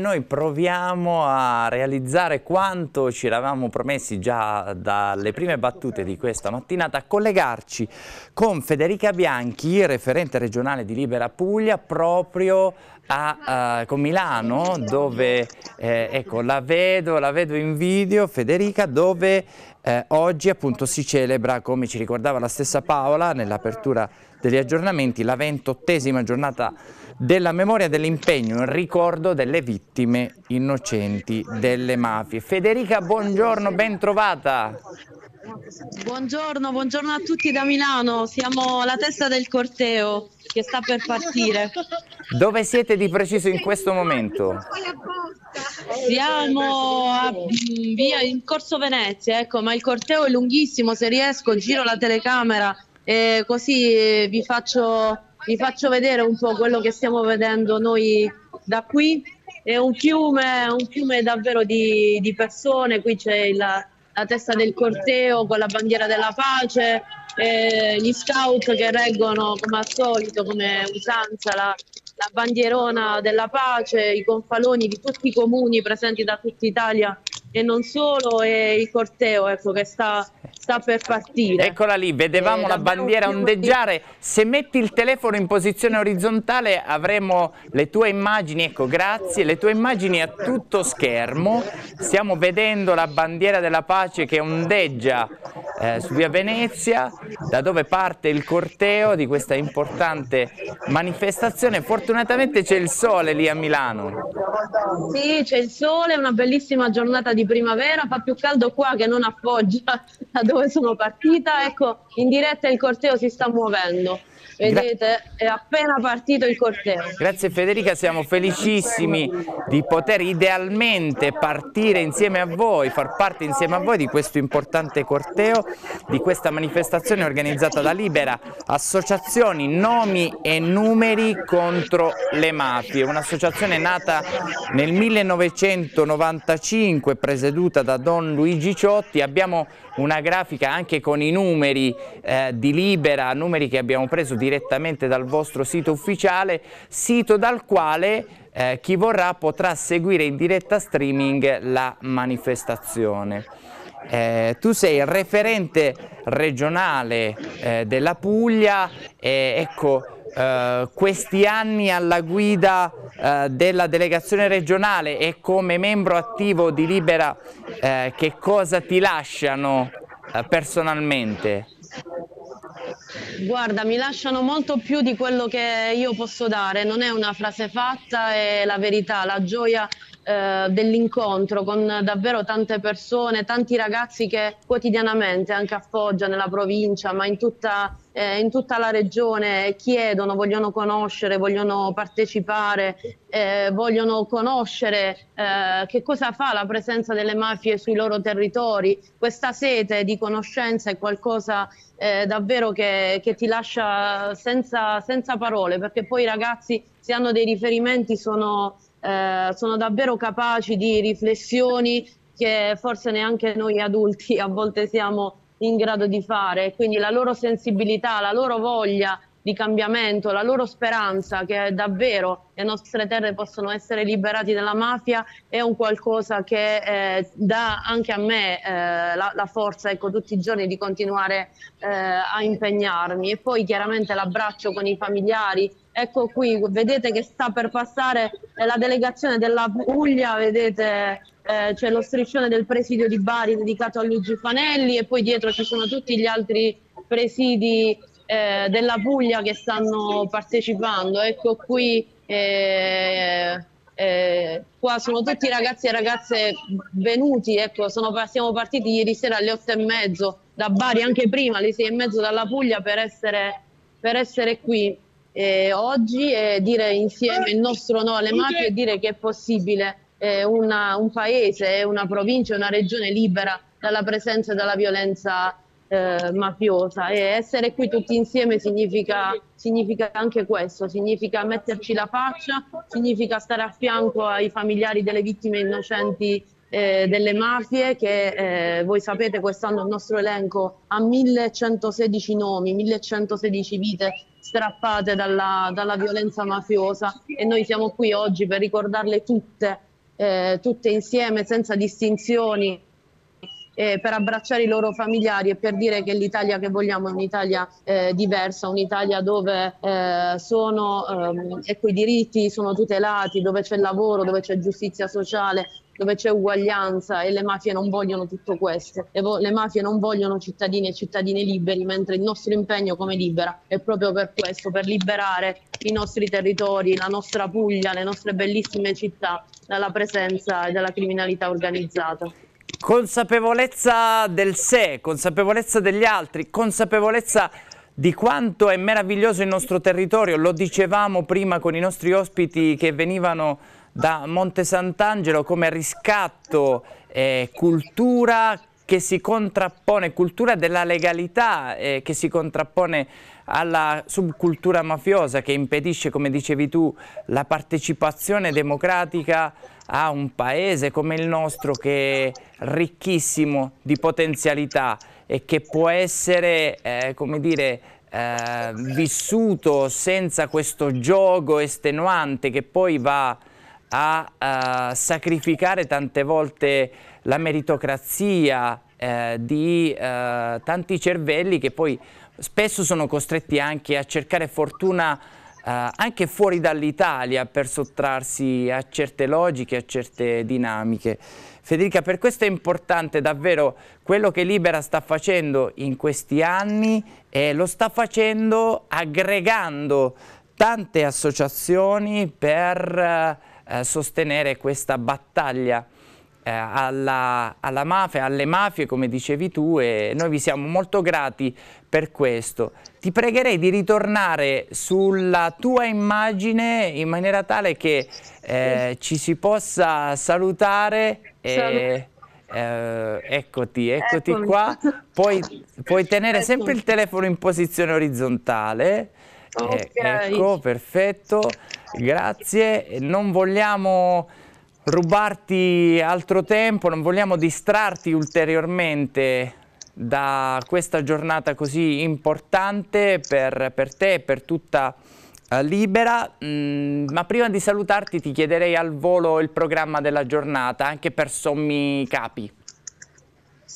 Noi proviamo a realizzare quanto ci eravamo promessi già dalle prime battute di questa mattinata, a collegarci con Federica Bianchi, referente regionale di Libera Puglia, proprio a, uh, con Milano, dove eh, ecco, la, vedo, la vedo in video, Federica, dove eh, oggi appunto si celebra, come ci ricordava la stessa Paola nell'apertura degli aggiornamenti, la ventottesima giornata della memoria dell'impegno in ricordo delle vittime innocenti delle mafie. Federica, buongiorno, ben trovata. Buongiorno, buongiorno a tutti da Milano, siamo alla testa del corteo che sta per partire. Dove siete di preciso in questo momento? Siamo a, mm, via in Corso Venezia, ecco, ma il corteo è lunghissimo, se riesco giro la telecamera e così vi faccio, vi faccio vedere un po' quello che stiamo vedendo noi da qui. È un fiume, un fiume davvero di, di persone, qui c'è la, la testa del corteo con la bandiera della pace, eh, gli scout che reggono come al solito, come usanza, la, la bandierona della pace, i confaloni di tutti i comuni presenti da tutta Italia e non solo, e il corteo ecco, che sta, sta per partire. Eccola lì, vedevamo eh, la bandiera ondeggiare. Se metti il telefono in posizione orizzontale avremo le tue immagini, ecco grazie, le tue immagini a tutto schermo. Stiamo vedendo la bandiera della pace che ondeggia eh, su via Venezia, da dove parte il corteo di questa importante manifestazione. Fortunatamente c'è il sole lì a Milano. Sì, c'è il sole, una bellissima giornata di primavera, fa più caldo qua che non a Foggia, da dove sono partita. Ecco, in diretta il corteo si sta muovendo. Vedete, è appena partito il corteo. Grazie Federica, siamo felicissimi di poter idealmente partire insieme a voi, far parte insieme a voi di questo importante corteo, di questa manifestazione organizzata da Libera, associazioni, nomi e numeri contro le mafie, un'associazione nata nel 1995, presieduta da Don Luigi Ciotti, abbiamo una grafica anche con i numeri eh, di Libera, numeri che abbiamo preso direttamente dal vostro sito ufficiale, sito dal quale eh, chi vorrà potrà seguire in diretta streaming la manifestazione. Eh, tu sei il referente regionale eh, della Puglia, ecco, eh, questi anni alla guida eh, della delegazione regionale e come membro attivo di Libera eh, che cosa ti lasciano eh, personalmente? Guarda, mi lasciano molto più di quello che io posso dare, non è una frase fatta, è la verità, la gioia eh, dell'incontro con davvero tante persone, tanti ragazzi che quotidianamente, anche a Foggia, nella provincia, ma in tutta, eh, in tutta la regione, chiedono, vogliono conoscere, vogliono partecipare, eh, vogliono conoscere eh, che cosa fa la presenza delle mafie sui loro territori. Questa sete di conoscenza è qualcosa eh, davvero che, che, ti lascia senza, senza parole, perché poi i ragazzi, se hanno dei riferimenti, sono eh, sono davvero capaci di riflessioni che forse neanche noi adulti a volte siamo in grado di fare. Quindi la loro sensibilità, la loro voglia di cambiamento, la loro speranza che davvero le nostre terre possono essere liberate dalla mafia è un qualcosa che eh, dà anche a me eh, la, la, forza ecco, tutti i giorni di continuare eh, a impegnarmi e poi chiaramente l'abbraccio con i familiari ecco qui vedete che sta per passare la delegazione della Puglia vedete eh, c'è lo striscione del presidio di Bari dedicato a Luigi Fanelli e poi dietro ci sono tutti gli altri presidi eh, della Puglia che stanno partecipando. Ecco qui, eh, eh, qua sono tutti ragazzi e ragazze venuti, ecco, sono, siamo partiti ieri sera alle otto e mezzo da Bari, anche prima alle sei e mezzo dalla Puglia per essere, per essere qui eh, oggi e dire insieme il nostro no alle mafie e dire che è possibile eh, una, un paese, una provincia, una regione libera dalla presenza e dalla violenza eh, mafiosa. E essere qui tutti insieme significa, significa, anche questo, significa metterci la faccia, significa stare a fianco ai familiari delle vittime innocenti eh, delle mafie che eh, voi sapete quest'anno il nostro elenco ha 1116 nomi, 1116 vite strappate dalla, dalla violenza mafiosa e noi siamo qui oggi per ricordarle tutte eh, tutte insieme senza distinzioni eh, per abbracciare i loro familiari e per dire che l'Italia che vogliamo è un'Italia eh, diversa, un'Italia dove eh, sono, ehm, ecco, i diritti sono tutelati, dove c'è lavoro, dove c'è giustizia sociale, dove c'è uguaglianza e le mafie non vogliono tutto questo. Le, le, mafie non vogliono cittadini e cittadine liberi, mentre il nostro impegno come Libera è proprio per questo, per liberare i nostri territori, la nostra Puglia, le nostre bellissime città dalla presenza della criminalità organizzata. Consapevolezza del sé, consapevolezza degli altri, consapevolezza di quanto è meraviglioso il nostro territorio, lo dicevamo prima con i nostri ospiti che venivano da Monte Sant'Angelo come riscatto eh, cultura che si contrappone, cultura della legalità eh, che si contrappone alla subcultura mafiosa che impedisce, come dicevi tu, la partecipazione democratica a un paese come il nostro che è ricchissimo di potenzialità e che può essere, eh, come dire, eh, vissuto senza questo gioco estenuante che poi va a, a sacrificare tante volte la meritocrazia eh, di eh, tanti cervelli che poi spesso sono costretti anche a cercare fortuna Uh, anche fuori dall'Italia per sottrarsi a certe logiche, a certe dinamiche. Federica, per questo è importante davvero quello che Libera sta facendo in questi anni e lo sta facendo aggregando tante associazioni per uh, sostenere questa battaglia alla, alla, mafia, alle mafie come dicevi tu e noi vi siamo molto grati per questo. Ti pregherei di ritornare sulla tua immagine in maniera tale che eh, ci si possa salutare e, eh, eccoti, eccoti Eccomi. qua. Puoi, puoi tenere sempre il telefono in posizione orizzontale. Okay. ecco, perfetto, grazie. Non vogliamo rubarti altro tempo, non vogliamo distrarti ulteriormente da questa giornata così importante per, per te e per tutta uh, Libera, mm, ma prima di salutarti ti chiederei al volo il programma della giornata, anche per sommi capi.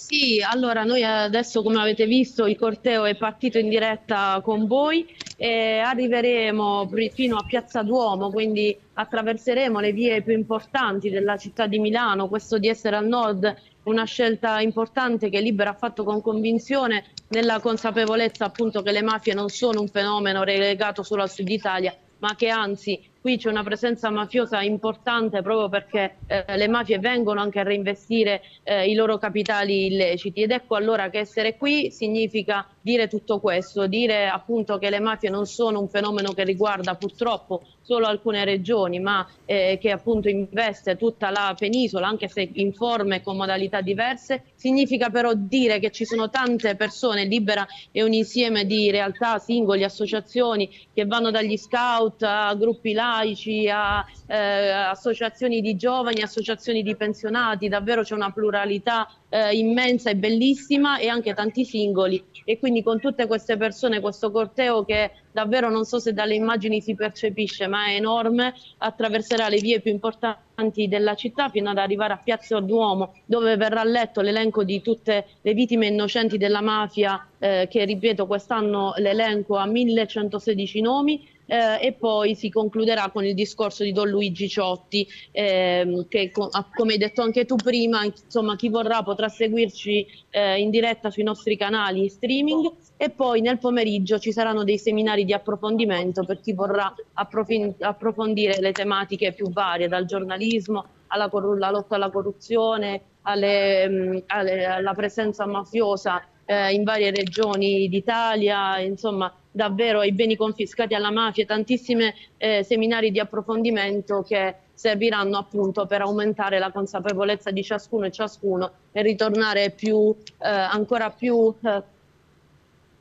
Sì, allora noi adesso come avete visto il corteo è partito in diretta con voi e arriveremo fino a Piazza Duomo, quindi attraverseremo le vie più importanti della città di Milano, questo di essere al nord una scelta importante che Libera ha fatto con convinzione nella consapevolezza appunto che le mafie non sono un fenomeno relegato solo al sud Italia, ma che anzi qui c'è una presenza mafiosa importante proprio perché eh, le mafie vengono anche a reinvestire eh, i loro capitali illeciti. Ed ecco allora che essere qui significa dire tutto questo, dire appunto che le mafie non sono un fenomeno che riguarda purtroppo solo alcune regioni ma eh, che appunto investe tutta la penisola anche se in forme e con modalità diverse, significa però dire che ci sono tante persone, Libera e un insieme di realtà, singoli, associazioni che vanno dagli scout a gruppi là laici, a eh, associazioni di giovani, associazioni di pensionati, davvero c'è una pluralità eh, immensa e bellissima e anche tanti singoli. E quindi con tutte queste persone, questo corteo che davvero non so se dalle immagini si percepisce ma è enorme, attraverserà le vie più importanti della città fino ad arrivare a Piazza Duomo dove verrà letto l'elenco di tutte le vittime innocenti della mafia eh, che ripeto quest'anno l'elenco ha 1116 nomi eh, e poi si concluderà con il discorso di Don Luigi Ciotti ehm, che come hai detto anche tu prima insomma chi vorrà potrà seguirci eh, in diretta sui nostri canali streaming e poi nel pomeriggio ci saranno dei seminari di approfondimento per chi vorrà approfondire le tematiche più varie dal giornalismo alla, alla lotta alla corruzione alle, mm, alle, alla presenza mafiosa eh, in varie regioni d'Italia insomma davvero ai beni confiscati alla mafia, tantissimi eh, seminari di approfondimento che serviranno appunto per aumentare la consapevolezza di ciascuno e ciascuno e ritornare più, eh, ancora più eh,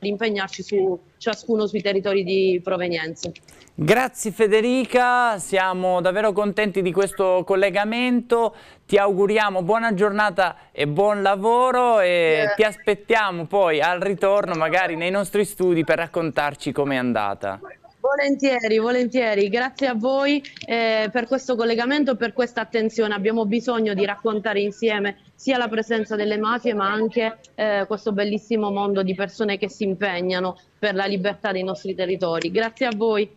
impegnarci su ciascuno sui territori di provenienza. Grazie Federica, siamo davvero contenti di questo collegamento, ti auguriamo buona giornata e buon lavoro e yeah. ti aspettiamo poi al ritorno magari nei nostri studi per raccontarci com'è andata. Volentieri, volentieri. Grazie a voi eh, per questo collegamento per questa attenzione. Abbiamo bisogno di raccontare insieme sia la presenza delle mafie ma anche eh, questo bellissimo mondo di persone che si impegnano per la libertà dei nostri territori. Grazie a voi.